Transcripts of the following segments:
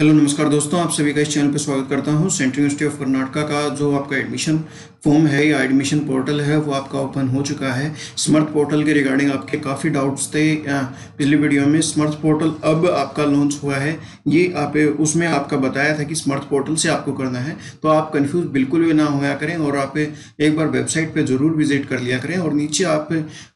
Hello, नमस्कार दोस्तों, आप सभी का इस चैनल पर स्वागत करता हूँ। सेंट्रल यूनिवर्सिटी ऑफ़ कर्नाटका का जो आपका एडमिशन फॉर्म है या एडमिशन पोर्टल है, वो आपका ओपन हो चुका है। स्मर्थ पोर्टल के रिगार्डिंग आपके काफ़ी डाउट्स थे पिछली वीडियो में। स्मर्थ पोर्टल अब आपका लॉन्च हुआ है। ये आप, उसमें आपका बताया था कि स्मर्थ पोर्टल से आपको करना है। तो आप कन्फ्यूज़ बिल्कुल भी ना होया करें और आप एक बार वेबसाइट पर ज़रूर विज़िट कर लिया करें और नीचे आप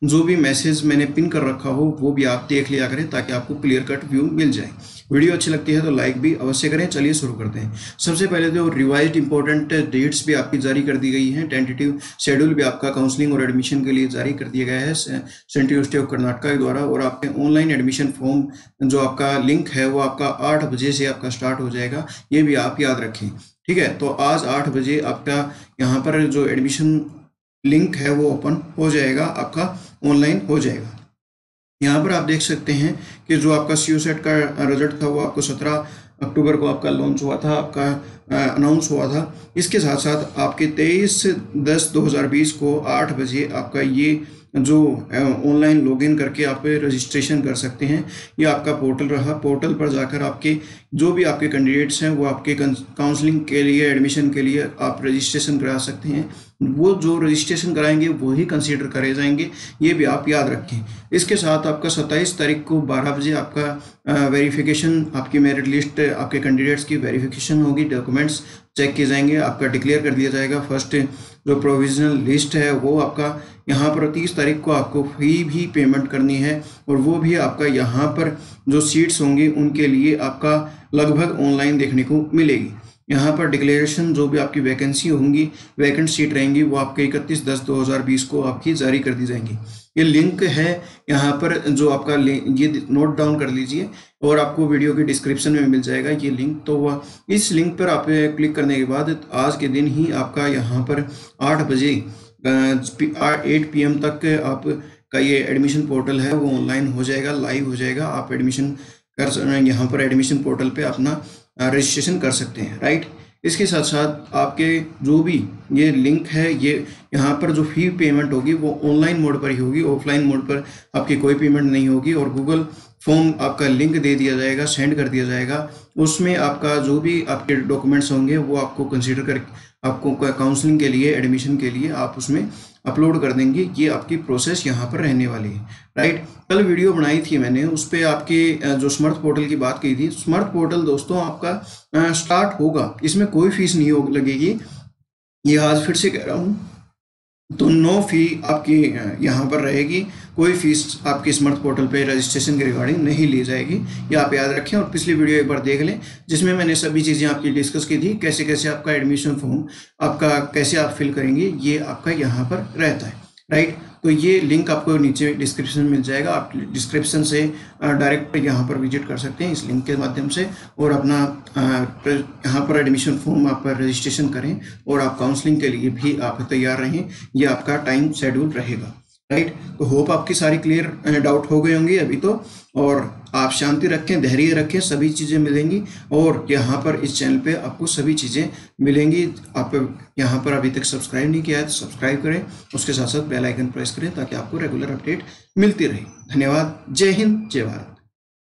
जो भी मैसेज मैंने पिन कर रखा हो, वो भी आप देख लिया करें ताकि आपको क्लियर कट व्यू मिल जाए। वीडियो अच्छी लगती है तो लाइक भी अवश्य करें, चलिए शुरू करते हैं। सबसे पहले तो रिवाइज इंपॉर्टेंट डेट्स भी आपकी जारी कर दी गई हैं टेंटेटिव शेड्यूल भी आपका काउंसलिंग और एडमिशन के लिए जारी कर दिया गया है सेंट्रल यूनिवर्सिटी ऑफ़ कर्नाटका के द्वारा, और आपके ऑनलाइन एडमिशन फॉर्म जो आपका लिंक है, वो आपका आठ बजे से आपका स्टार्ट हो जाएगा, ये भी आप याद रखें। ठीक है तो आज आठ बजे आपका यहाँ पर जो एडमिशन लिंक है, वो ओपन हो जाएगा, आपका ऑनलाइन हो जाएगा। यहाँ पर आप देख सकते हैं कि जो आपका सी सेट का रिज़ल्ट था, वो आपको सत्रह अक्टूबर को आपका लॉन्च हुआ था, आपका अनाउंस हुआ था। इसके साथ साथ आपके तेईस दस दो हज़ार बीस को 8 बजे आपका ये जो ऑनलाइन लॉगिन करके आप रजिस्ट्रेशन कर सकते हैं। ये आपका पोर्टल रहा। पोर्टल पर जाकर आपके जो भी आपके कैंडिडेट्स हैं, वो आपके काउंसलिंग के लिए एडमिशन के लिए आप रजिस्ट्रेशन करा सकते हैं। वो जो रजिस्ट्रेशन कराएँगे, वो ही कंसीडर करे जाएँगे। ये भी आप याद रखें। इसके साथ आपका सत्ताईस तारीख को बारह बजे आपका वेरिफिकेशन आपकी मेरिट लिस्ट आपके कैंडिडेट्स की वेरिफिकेशन होगी डॉक्यूमेंट्स चेक किए जाएँगे, आपका डिक्लेयर कर दिया जाएगा। फ़र्स्ट जो प्रोविजनल लिस्ट है, वो आपका यहाँ पर तीस तारीख को आपको फ़ी भी पेमेंट करनी है और वो भी आपका यहाँ पर जो सीट्स होंगी, उनके लिए आपका लगभग ऑनलाइन देखने को मिलेगी। यहाँ पर डिक्लेरेशन जो भी आपकी वैकेंसी होंगी वैकेंट सीट रहेंगी, वो आपके इकतीस दस दो हज़ार बीस को आपकी जारी कर दी जाएँगी। ये लिंक है यहाँ पर जो आपका ये नोट डाउन कर लीजिए और आपको वीडियो के डिस्क्रिप्शन में मिल जाएगा ये लिंक तो वह, इस लिंक पर आप क्लिक करने के बाद आज के दिन ही आपका यहाँ पर आठ बजे एट पी तक आप का ये एडमिशन पोर्टल है, वो ऑनलाइन हो जाएगा लाइव हो जाएगा। आप एडमिशन कर यहाँ पर एडमिशन पोर्टल पे अपना रजिस्ट्रेशन कर सकते हैं राइट इसके साथ साथ आपके जो भी ये लिंक है, ये यहाँ पर जो फ़ी पेमेंट होगी वो ऑनलाइन मोड पर ही होगी ऑफलाइन मोड पर आपकी कोई पेमेंट नहीं होगी और गूगल फॉर्म आपका लिंक दे दिया जाएगा सेंड कर दिया जाएगा। उसमें आपका जो भी आपके डॉक्यूमेंट्स होंगे वो आपको कंसिडर कर, आपको काउंसलिंग के लिए एडमिशन के लिए आप उसमें अपलोड कर देंगे। ये आपकी प्रोसेस यहाँ पर रहने वाली है राइट कल वीडियो बनाई थी मैंने, उस पर आपके जो स्मर्थ पोर्टल की बात की थी स्मर्थ पोर्टल दोस्तों आपका स्टार्ट होगा। इसमें कोई फ़ीस नहीं हो, लगेगी। ये आज फिर से कह रहा हूँ। तो नो फ़ी आपकी यहाँ पर रहेगी। कोई फ़ीस आपकी स्मर्थ पोर्टल पे रजिस्ट्रेशन के रिगार्डिंग नहीं ली जाएगी। ये आप याद रखें और पिछली वीडियो एक बार देख लें, जिसमें मैंने सभी चीज़ें आपकी डिस्कस की थी। कैसे कैसे आपका एडमिशन फॉर्म आपका, कैसे आप फिल करेंगे, ये आपका यहाँ पर रहता है। राइट तो ये लिंक आपको नीचे डिस्क्रिप्शन मिल जाएगा। आप डिस्क्रिप्शन से डायरेक्ट यहाँ पर विज़िट कर सकते हैं इस लिंक के माध्यम से। और अपना यहाँ पर एडमिशन फॉर्म आप पर रजिस्ट्रेशन करें और आप काउंसलिंग के लिए भी आप तैयार रहें। यह आपका टाइम शेड्यूल रहेगा। राइट तो होप आपकी सारी क्लियर डाउट हो गए होंगे अभी तो। और आप शांति रखें, धैर्य रखें, सभी चीज़ें मिलेंगी। और यहाँ पर इस चैनल पे आपको सभी चीज़ें मिलेंगी। आप यहाँ पर अभी तक सब्सक्राइब नहीं किया है तो सब्सक्राइब करें। उसके साथ साथ बेल आइकन प्रेस करें ताकि आपको रेगुलर अपडेट मिलती रहे। धन्यवाद। जय हिंद, जय भारत।